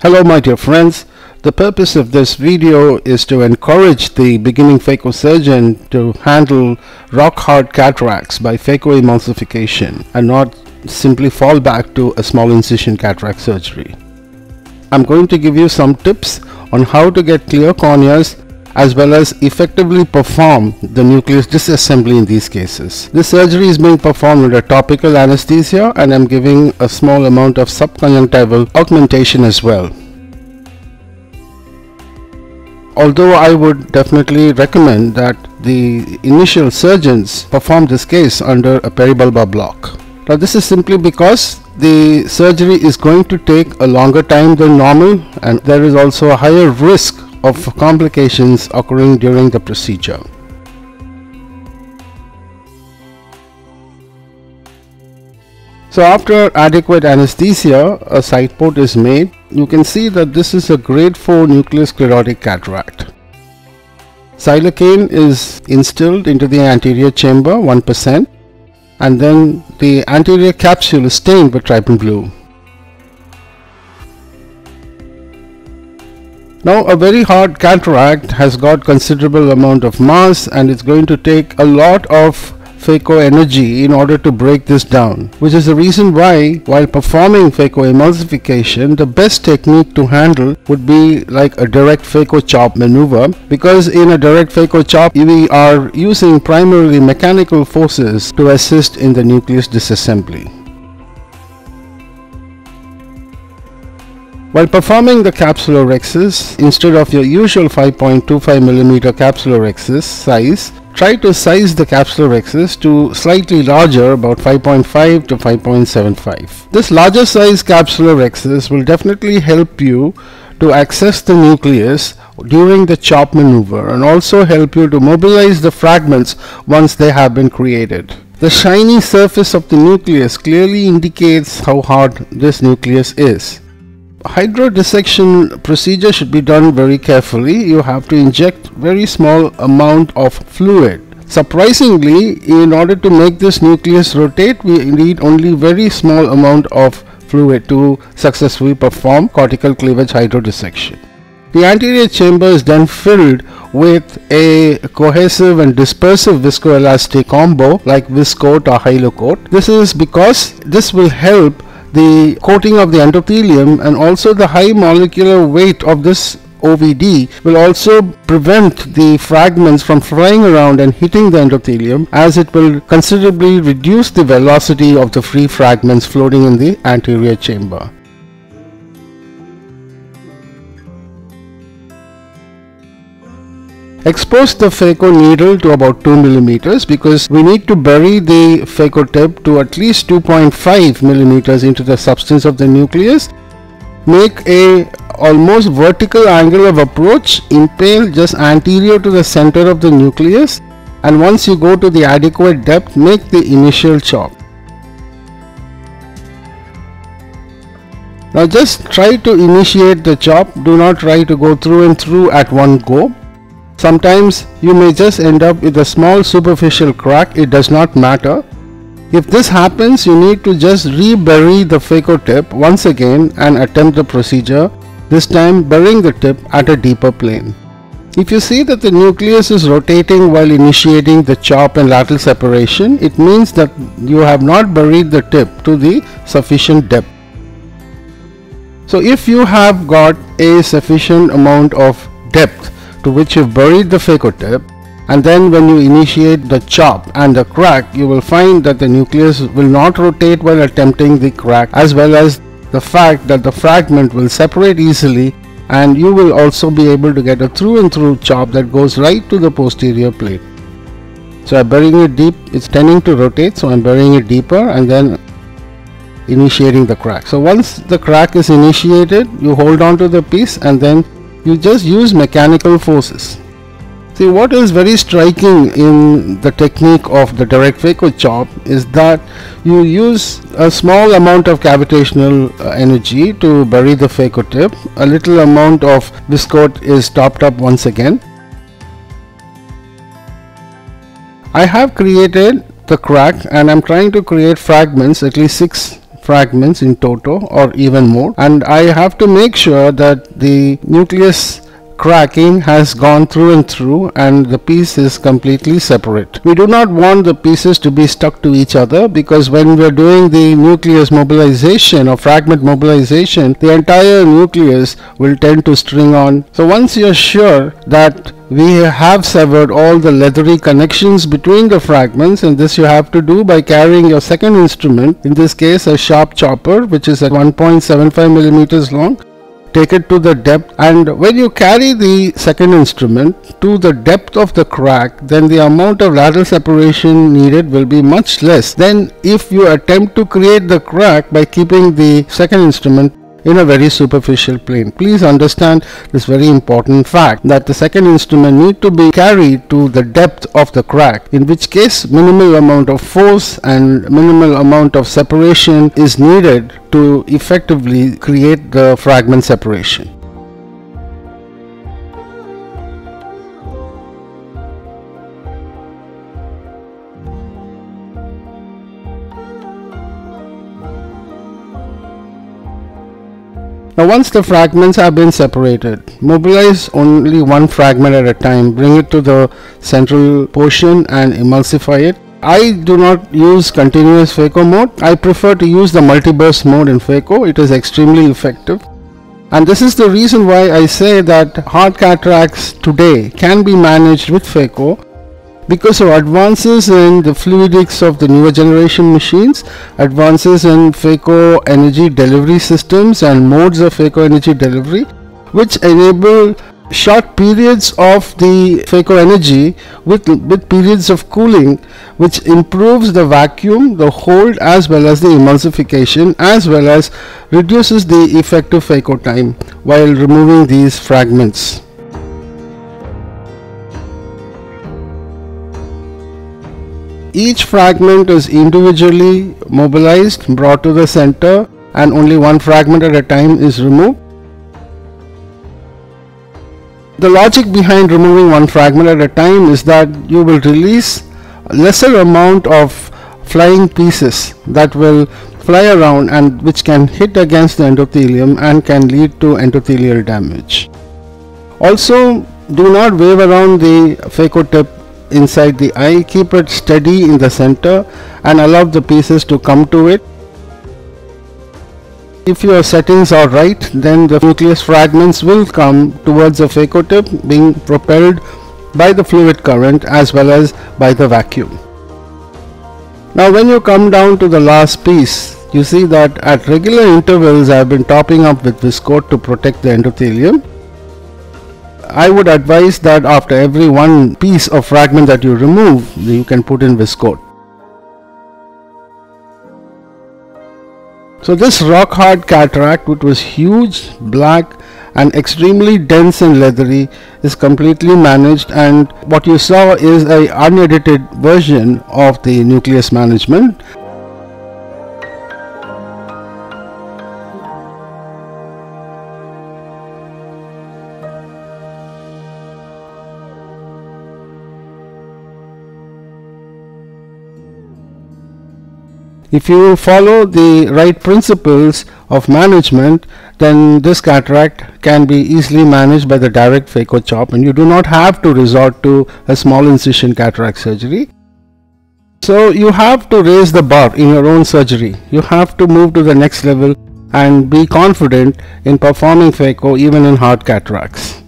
Hello my dear friends. The purpose of this video is to encourage the beginning phacosurgeon to handle rock hard cataracts by phacoemulsification and not simply fall back to a small incision cataract surgery. I'm going to give you some tips on how to get clear corneas as well as effectively perform the nucleus disassembly in these cases. This surgery is being performed under topical anesthesia and I'm giving a small amount of subconjunctival augmentation as well. Although I would definitely recommend that the initial surgeons perform this case under a peribulbar block. Now this is simply because the surgery is going to take a longer time than normal and there is also a higher risk of complications occurring during the procedure. So after adequate anesthesia, a side port is made. You can see that this is a grade 4 nucleus sclerotic cataract. Xylocaine is instilled into the anterior chamber 1% and then the anterior capsule is stained with trypan blue. Now a very hard cataract has got considerable amount of mass and it's going to take a lot of phaco energy in order to break this down which is the reason why while performing phacoemulsification the best technique to handle would be like a direct phaco chop maneuver because in a direct phaco chop we are using primarily mechanical forces to assist in the nucleus disassembly. While performing the capsulorhexis, instead of your usual 5.25mm capsulorhexis size, try to size the capsulorhexis to slightly larger about 5.5 to 5.75. This larger size capsulorhexis will definitely help you to access the nucleus during the chop maneuver and also help you to mobilize the fragments once they have been created. The shiny surface of the nucleus clearly indicates how hard this nucleus is hydrodissection procedure should be done very carefully. You have to inject very small amount of fluid. Surprisingly, in order to make this nucleus rotate, we need only very small amount of fluid to successfully perform cortical cleavage hydrodissection. The anterior chamber is then filled with a cohesive and dispersive viscoelastic combo like Viscoat or Hyalocoat. This is because this will help the coating of the endothelium and also the high molecular weight of this OVD will also prevent the fragments from flying around and hitting the endothelium as it will considerably reduce the velocity of the free fragments floating in the anterior chamber. Expose the phaco needle to about 2 millimeters because we need to bury the phaco tip to at least 2.5 millimeters into the substance of the nucleus. Make a almost vertical angle of approach, impale just anterior to the center of the nucleus and once you go to the adequate depth, make the initial chop. Now just try to initiate the chop, do not try to go through and through at one go Sometimes you may just end up with a small superficial crack, it does not matter. If this happens, you need to just rebury the phaco tip once again and attempt the procedure, this time burying the tip at a deeper plane. If you see that the nucleus is rotating while initiating the chop and lateral separation, it means that you have not buried the tip to the sufficient depth. So if you have got a sufficient amount of depth to which you've buried the phaco tip and then when you initiate the chop and the crack you will find that the nucleus will not rotate while attempting the crack as well as the fact that the fragment will separate easily and you will also be able to get a through and through chop that goes right to the posterior plate. So I'm burying it deep, it's tending to rotate so I'm burying it deeper and then initiating the crack. So once the crack is initiated you hold on to the piece and then you just use mechanical forces. See what is very striking in the technique of the direct phaco chop is that you use a small amount of cavitational uh, energy to bury the phaco tip. A little amount of viscoat is topped up once again. I have created the crack and I'm trying to create fragments at least 6 fragments in toto or even more. And I have to make sure that the nucleus cracking has gone through and through and the piece is completely separate. We do not want the pieces to be stuck to each other because when we are doing the nucleus mobilization or fragment mobilization the entire nucleus will tend to string on. So once you are sure that we have severed all the leathery connections between the fragments and this you have to do by carrying your second instrument in this case a sharp chopper which is at 1.75 millimeters long take it to the depth and when you carry the second instrument to the depth of the crack then the amount of lateral separation needed will be much less than if you attempt to create the crack by keeping the second instrument in a very superficial plane. Please understand this very important fact that the second instrument need to be carried to the depth of the crack in which case minimal amount of force and minimal amount of separation is needed to effectively create the fragment separation. Now once the fragments have been separated, mobilize only one fragment at a time, bring it to the central portion and emulsify it. I do not use continuous phaco mode. I prefer to use the multi-burst mode in phaco. It is extremely effective. And this is the reason why I say that hard cataracts today can be managed with phaco because of advances in the fluidics of the newer generation machines, advances in phaco energy delivery systems and modes of phaco energy delivery, which enable short periods of the phaco energy with, with periods of cooling which improves the vacuum, the hold as well as the emulsification as well as reduces the effective phaco time while removing these fragments. Each fragment is individually mobilized, brought to the center and only one fragment at a time is removed. The logic behind removing one fragment at a time is that you will release a lesser amount of flying pieces that will fly around and which can hit against the endothelium and can lead to endothelial damage. Also, do not wave around the phaco tip inside the eye keep it steady in the center and allow the pieces to come to it. If your settings are right then the nucleus fragments will come towards the phacotip being propelled by the fluid current as well as by the vacuum. Now when you come down to the last piece you see that at regular intervals I have been topping up with viscoat to protect the endothelium I would advise that after every one piece of fragment that you remove, you can put in viscoat. So this rock hard cataract which was huge, black and extremely dense and leathery is completely managed and what you saw is a unedited version of the nucleus management If you follow the right principles of management, then this cataract can be easily managed by the direct phaco chop and you do not have to resort to a small incision cataract surgery. So you have to raise the bar in your own surgery. You have to move to the next level and be confident in performing phaco even in hard cataracts.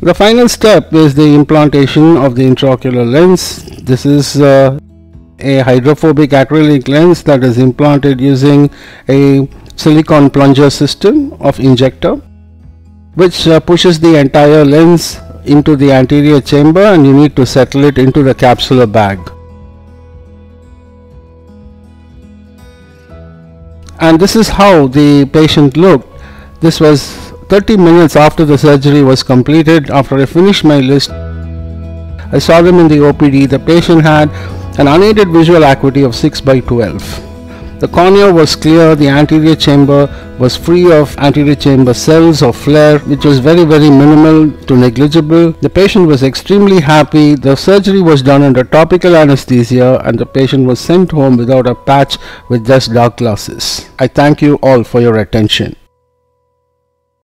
The final step is the implantation of the intraocular lens. This is uh, a hydrophobic acrylic lens that is implanted using a silicon plunger system of injector which uh, pushes the entire lens into the anterior chamber and you need to settle it into the capsular bag. And this is how the patient looked. This was 30 minutes after the surgery was completed. After I finished my list, I saw them in the OPD. The patient had an unaided visual acuity of 6 by 12. The cornea was clear, the anterior chamber was free of anterior chamber cells or flare which was very very minimal to negligible. The patient was extremely happy. The surgery was done under topical anesthesia and the patient was sent home without a patch with just dark glasses. I thank you all for your attention.